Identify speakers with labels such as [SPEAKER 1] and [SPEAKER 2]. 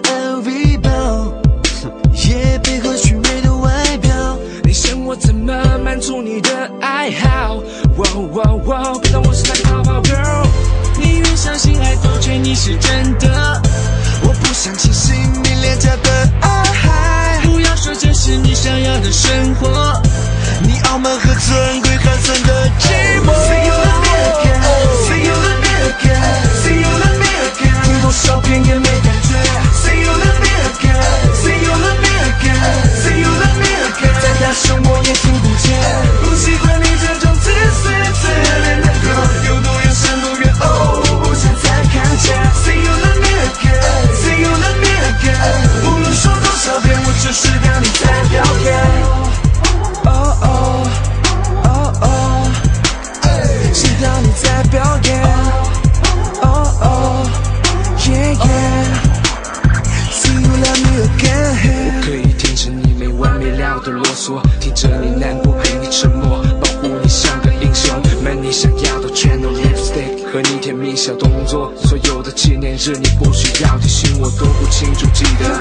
[SPEAKER 1] LV 包，也配合虚伪的外表。
[SPEAKER 2] 你想我怎么满足你的爱好？哇哇哇！别当我是那个泡泡 girl，宁愿相信爱都觉你是真听着你难过陪你沉默，保护你像个英雄。买你想要的全都 lipstick，和你甜蜜小动作，所有的纪念日你不需要提醒我都不清楚记得。